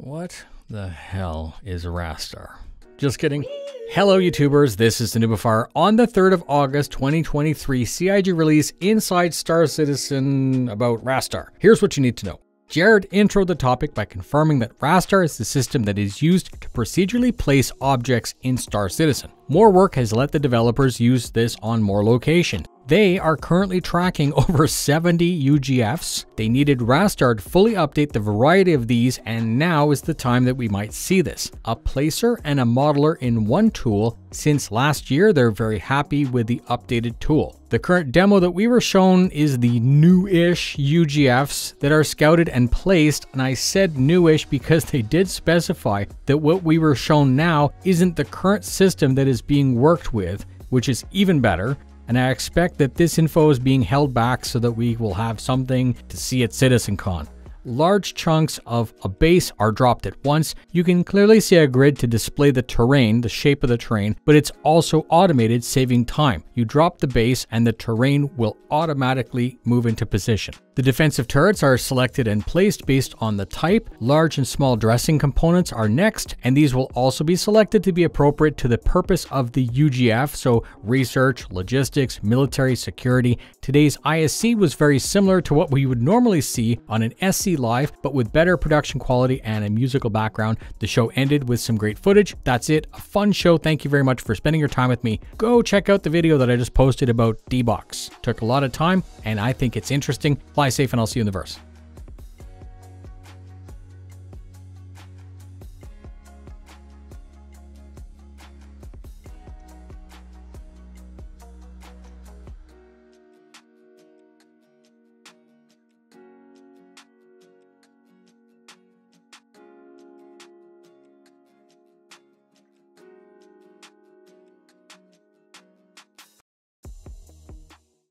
What the hell is Rastar? Just kidding. Hello, YouTubers. This is the Noobifier. On the 3rd of August 2023, CIG release Inside Star Citizen about Rastar. Here's what you need to know. Jared introed the topic by confirming that Rastar is the system that is used to procedurally place objects in Star Citizen. More work has let the developers use this on more locations. They are currently tracking over 70 UGFs. They needed Rastar to fully update the variety of these, and now is the time that we might see this. A placer and a modeler in one tool. Since last year, they're very happy with the updated tool. The current demo that we were shown is the new-ish UGFs that are scouted and placed, and I said newish because they did specify that what we were shown now isn't the current system that is being worked with, which is even better and I expect that this info is being held back so that we will have something to see at CitizenCon large chunks of a base are dropped at once. You can clearly see a grid to display the terrain, the shape of the terrain, but it's also automated, saving time. You drop the base and the terrain will automatically move into position. The defensive turrets are selected and placed based on the type. Large and small dressing components are next, and these will also be selected to be appropriate to the purpose of the UGF, so research, logistics, military security. Today's ISC was very similar to what we would normally see on an SC live, but with better production quality and a musical background. The show ended with some great footage. That's it. A fun show. Thank you very much for spending your time with me. Go check out the video that I just posted about D-Box. Took a lot of time, and I think it's interesting. Fly safe, and I'll see you in the verse.